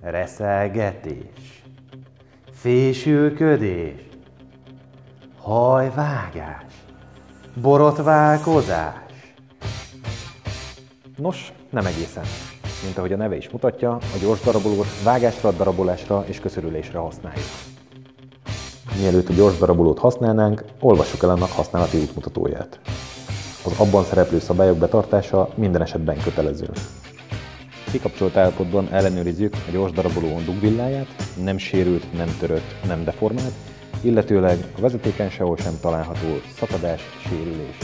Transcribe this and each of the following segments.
Reszelgetés, fésülködés, hajvágás, borotválkozás. Nos, nem egészen. Mint ahogy a neve is mutatja, a gyors darabolót vágásra, darabolásra és köszörülésre használjuk. Mielőtt a gyors darabolót használnánk, olvassuk el annak használati útmutatóját. Az abban szereplő szabályok betartása minden esetben kötelező. Kikapcsolt állapotban ellenőrizzük a gyors daraboló dugvilláját, nem sérült, nem törött, nem deformált, illetőleg a vezetéken sehol sem található szakadás, sérülés.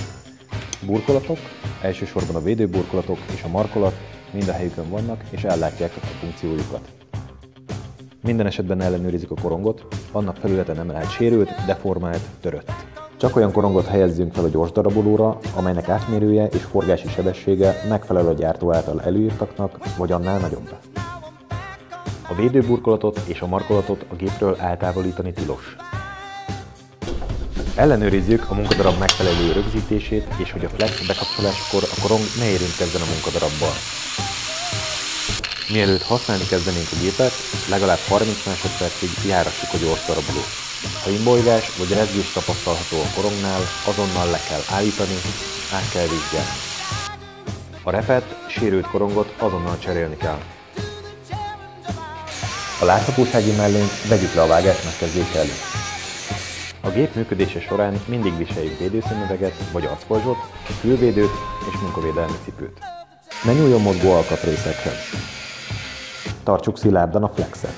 Burkolatok, elsősorban a védőburkolatok és a markolat mind a helyükön vannak és ellátják a funkciójukat. Minden esetben ellenőrizzük a korongot, annak felülete nem lehet sérült, deformált, törött. Csak olyan korongot helyezzünk fel a gyors darabolóra, amelynek átmérője és forgási sebessége megfelel a gyártó által előírtaknak, vagy annál nagyobb. A védőburkolatot és a markolatot a gépről eltávolítani tilos. Ellenőrizzük a munkadarab megfelelő rögzítését, és hogy a flex bekapcsoláskor a korong ne érintkezzen a munkadarabbal. Mielőtt használni kezdenénk a gépet, legalább 30 másodpercig járassuk a gyors darabolót. Ha imbolygás vagy rezgés tapasztalható a korongnál, azonnal le kell állítani, és át kell vizsgálni. A repet, sérült korongot azonnal cserélni kell. A láthatósági mellényt vegyük le a vágás megkezdése előtt. A gép működése során mindig viseljük védőszemüveget vagy arcpolzsot, fülvédőt és munkavédelmi cipőt. Ne nyúljon mozgó alkatrészekhez. Tartsuk szilárdan a flexet.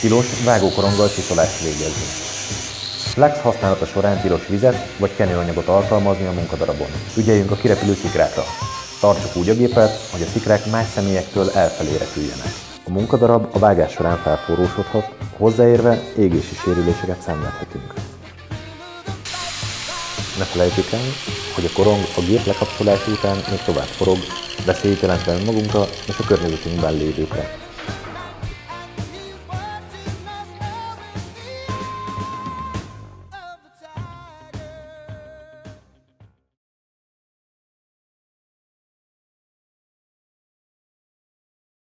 Tilos vágókoronggal csiszolást végezni. Flex használata során tilos vizet vagy kenőanyagot alkalmazni a munkadarabon. Ügyeljünk a kirepülő szikrákra. Tartsuk úgy a gépet, hogy a szikrák más személyektől elfelé repüljenek. A munkadarab a vágás során felforrósodhat, hozzáérve égési sérüléseket szenvedhetünk. Ne felejtjük el, hogy a korong a gép lekapcsolása után még tovább forog, veszélyt jelentve önmagunkra és a környezetünkben lévőkre.